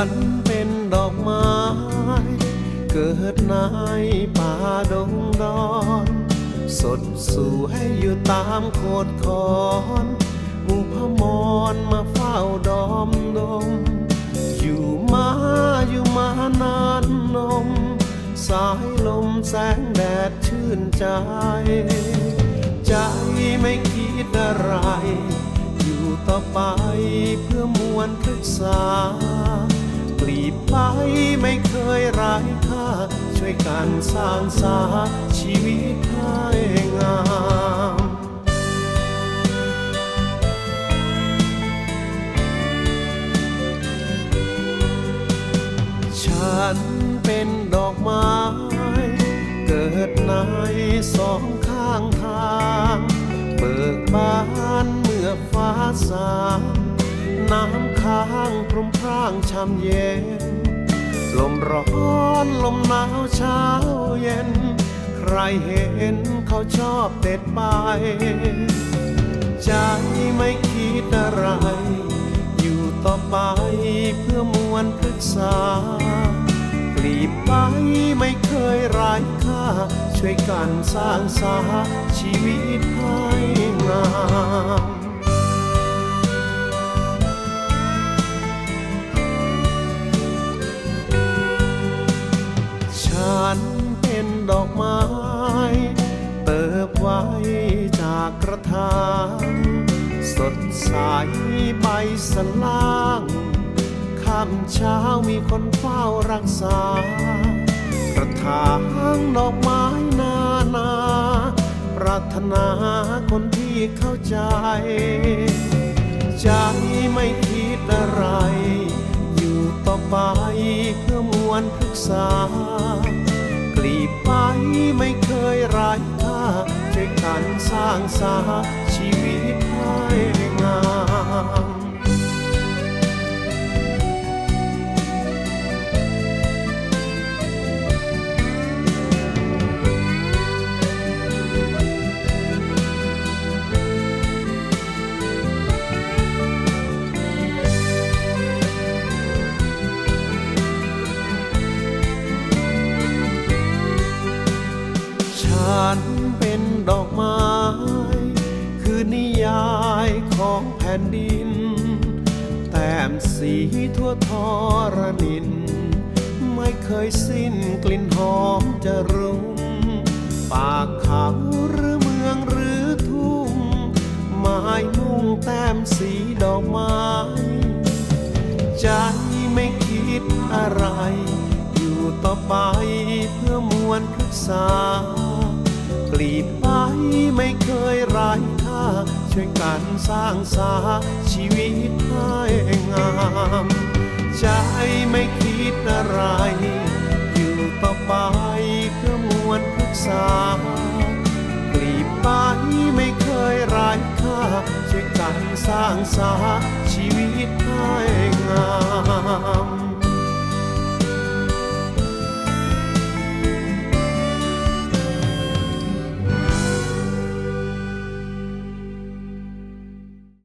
ันเป็นดอกไม้ เกิดในป่าดงดอนสดสวยอยู่ตามโคดคอนมูพมรมาเฝ้าดอมดม อยู่มาอยู่มานานนม สายลมแสงแดดชื่นใจ ใจไม่คิดอะไร อยู่ต่อไปเพื่อมวลพฤกษา บไปไม่เคยไร้ค่า ช่วยกันสร้างสาชีวิตให้งามฉันเป็นดอกไม้ เกิดในสองข้างทาง เบิกบานเมื่อฟ้าสาง มพรางช่ำเย็น ลมร้อนลมหนาวเช้าเย็น ใครเห็นเขาชอบเด็ดไป ใจไม่คิดอะไร อยู่ต่อไปเพื่อมวลพฤกษากลีบไปไม่เคยไร้ค่า ช่วยกันสร้างสาชีวิตให้งาม จาง สดใสใบสลางค่ำเช้ามีคนเฝ้ารักษา กระถางดอกไม้นานา ปรารถนาคนที่เข้าใจ ใจไม่คิดอะไร อยู่ต่อไปเพื่อมวลพฤกษากลีบไปไม่เคยไร้ค่า กันสร้างสาชีวิตให้งาม ฉันเป็นดอกไม้ คือนิยายของแผ่นดิน แต้มสีทั่วทอระนิน ไม่เคยสิ้นกลิ่นหอมจะรุงป่าเขาหรือเมืองหรือทุ่งไม้มุ่งแต้มสีดอกไม้ใจไม่คิดอะไร อยู่ต่อไปเพื่อมวลพฤกษา กลีบไปไม่เคยร้ค่าช่วยกันสร้างสาชีวิตให้งามใจไม่คิดอะไร อยู่ต่อไปเพื่อมวลพฤกษากลีบไปไม่เคยร้ค่าช่วยกันสร้างสาชีวิตให้งาม